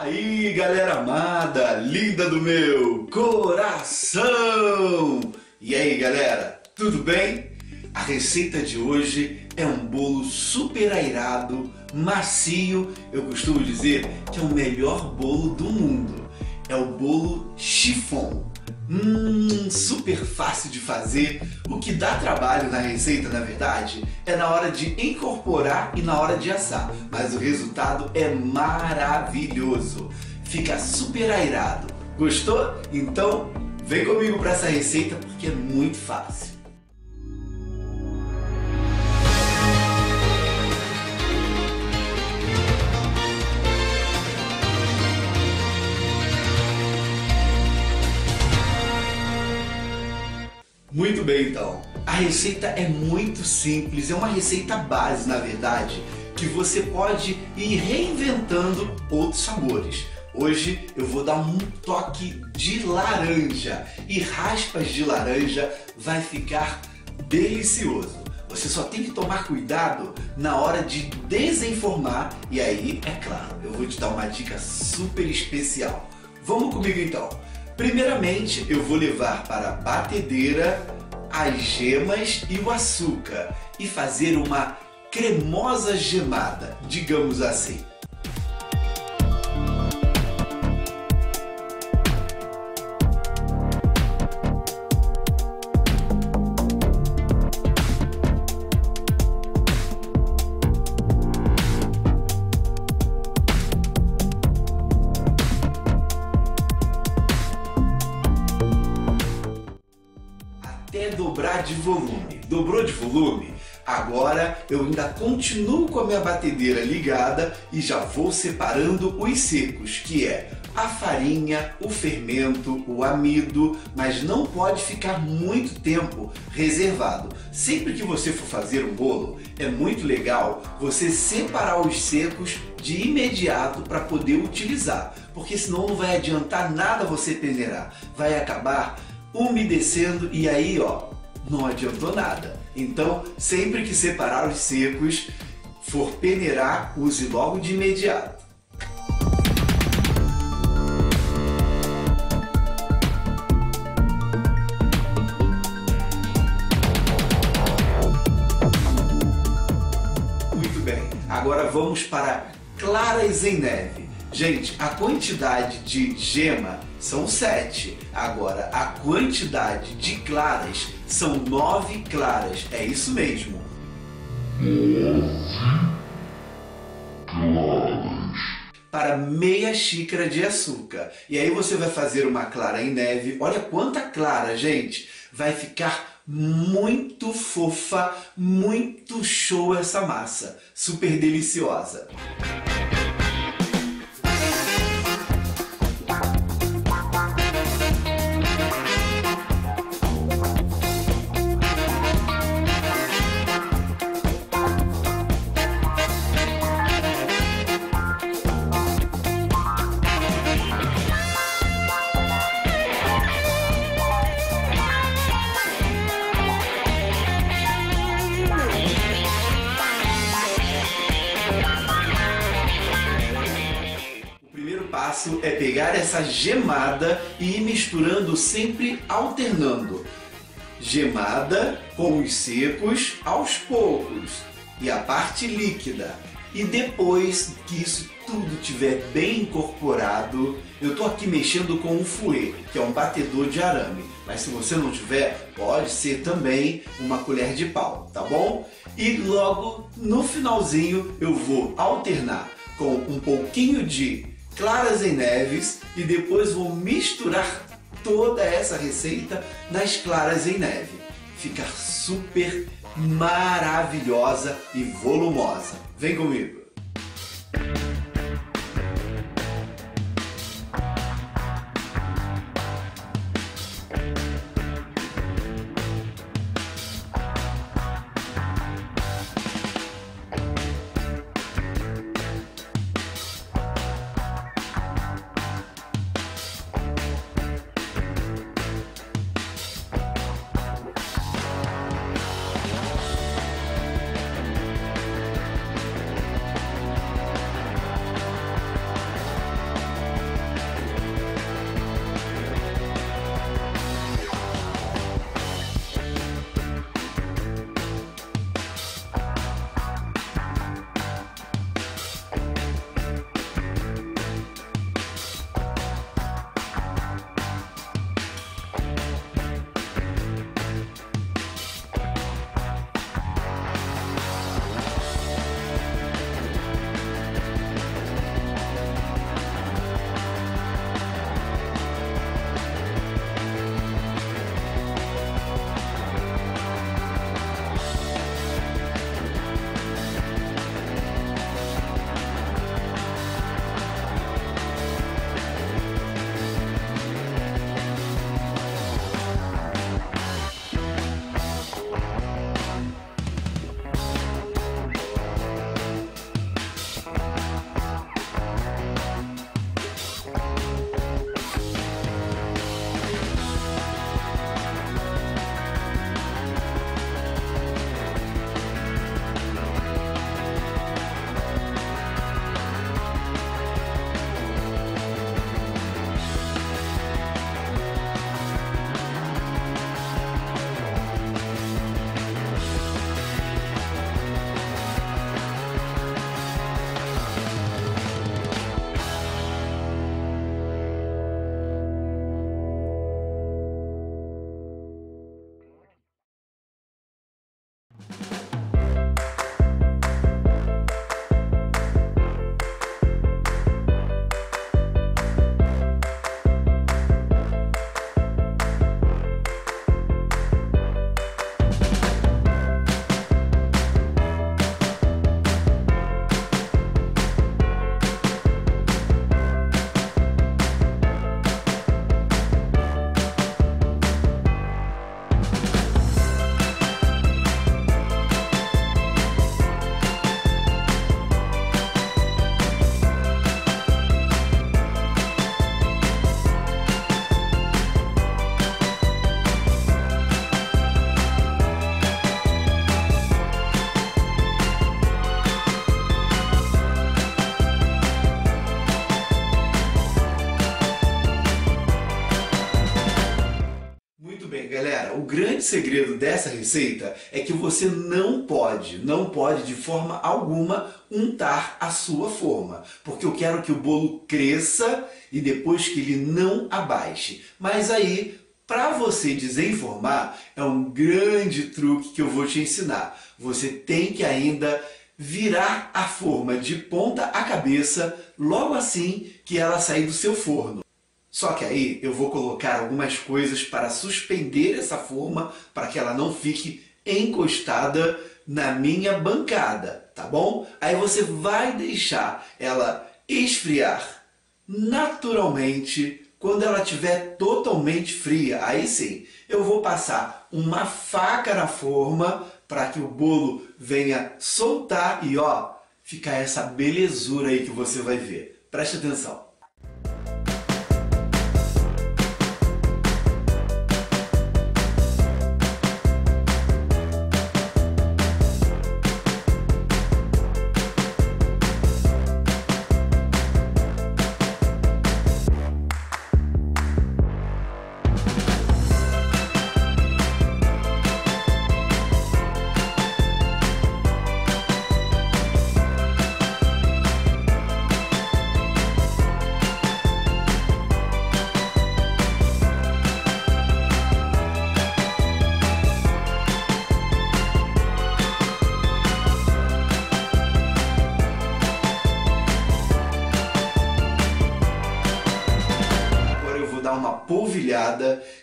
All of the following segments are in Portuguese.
Aí, galera amada, linda do meu coração! E aí, galera, tudo bem? A receita de hoje é um bolo super airado, macio. Eu costumo dizer que é o melhor bolo do mundo. É o bolo chiffon. Hum, super fácil de fazer. O que dá trabalho na receita, na verdade, é na hora de incorporar e na hora de assar. Mas o resultado é maravilhoso. Fica super airado. Gostou? Então, vem comigo para essa receita porque é muito fácil. Muito bem, então. A receita é muito simples, é uma receita base, na verdade, que você pode ir reinventando outros sabores. Hoje eu vou dar um toque de laranja e raspas de laranja vai ficar delicioso. Você só tem que tomar cuidado na hora de desenformar e aí, é claro, eu vou te dar uma dica super especial. Vamos comigo então. Primeiramente, eu vou levar para a batedeira as gemas e o açúcar e fazer uma cremosa gemada, digamos assim. Dobrar de volume. Dobrou de volume? Agora eu ainda continuo com a minha batedeira ligada e já vou separando os secos, que é a farinha, o fermento, o amido, mas não pode ficar muito tempo reservado. Sempre que você for fazer um bolo, é muito legal você separar os secos de imediato para poder utilizar, porque senão não vai adiantar nada você peneirar, vai acabar umedecendo e aí ó, não adiantou nada. Então, sempre que separar os secos, for peneirar, use logo de imediato. Muito bem, agora vamos para claras em neve. Gente, a quantidade de gema são 7. Agora, a quantidade de claras são 9 claras. É isso mesmo. 9 claras. Para meia xícara de açúcar. E aí você vai fazer uma clara em neve. Olha quanta clara, gente. Vai ficar muito fofa, muito show essa massa. Super deliciosa. Passo é pegar essa gemada e ir misturando sempre alternando. Gemada com os secos aos poucos e a parte líquida. E depois que isso tudo tiver bem incorporado, eu estou aqui mexendo com um fouet, que é um batedor de arame. Mas se você não tiver, pode ser também uma colher de pau, tá bom? E logo no finalzinho eu vou alternar com um pouquinho de claras em neves e depois vou misturar toda essa receita nas claras em neve. Fica super maravilhosa e volumosa. Vem comigo! Grande segredo dessa receita é que você não pode, não pode de forma alguma untar a sua forma, porque eu quero que o bolo cresça e depois que ele não abaixe. Mas aí, para você desenformar, é um grande truque que eu vou te ensinar. Você tem que ainda virar a forma de ponta a cabeça logo assim que ela sair do seu forno. Só que aí eu vou colocar algumas coisas para suspender essa forma para que ela não fique encostada na minha bancada, tá bom? Aí você vai deixar ela esfriar naturalmente quando ela estiver totalmente fria. Aí sim, eu vou passar uma faca na forma para que o bolo venha soltar e ó, ficar essa belezura aí que você vai ver. Preste atenção.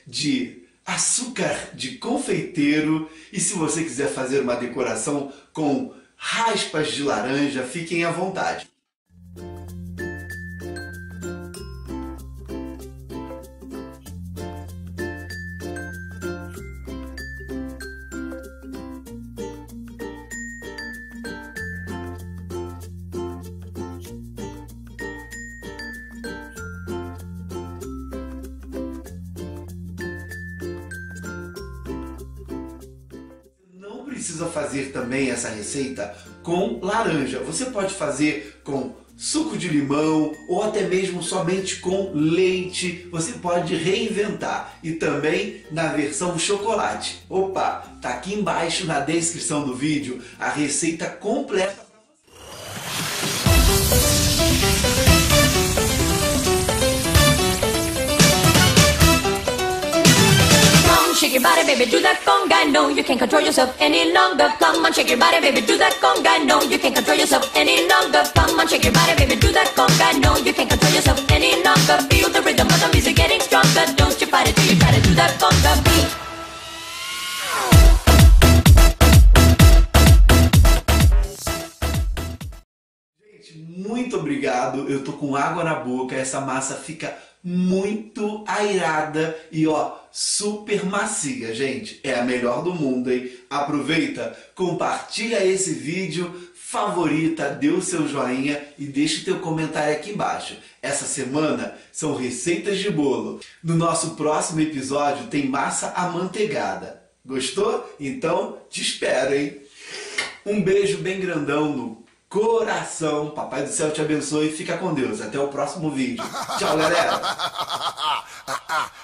De açúcar de confeiteiro e se você quiser fazer uma decoração com raspas de laranja, fiquem à vontade. Precisa fazer também essa receita com laranja. Você pode fazer com suco de limão ou até mesmo somente com leite. Você pode reinventar e também na versão chocolate. Opa, tá aqui embaixo na descrição do vídeo a receita completa shake your body, baby, do that conga. No, you can't control yourself any longer. Come on, shake your body, baby, do that conga. No, you can't control yourself any longer. Come on, shake your body, baby, do that conga. No, you can't control yourself any longer. Feel the rhythm of the music getting stronger. Don't you fight it till you try to do that conga beat. Muito obrigado. Eu tô com água na boca, essa massa fica muito airada e ó, super macia, gente. É a melhor do mundo, hein? Aproveita, compartilha esse vídeo, favorita, dê o seu joinha e deixe teu comentário aqui embaixo. Essa semana são receitas de bolo. No nosso próximo episódio tem massa amanteigada. Gostou? Então te espero, hein? Um beijo bem grandão no coração. Papai do céu te abençoe e fica com Deus. Até o próximo vídeo. Tchau, galera.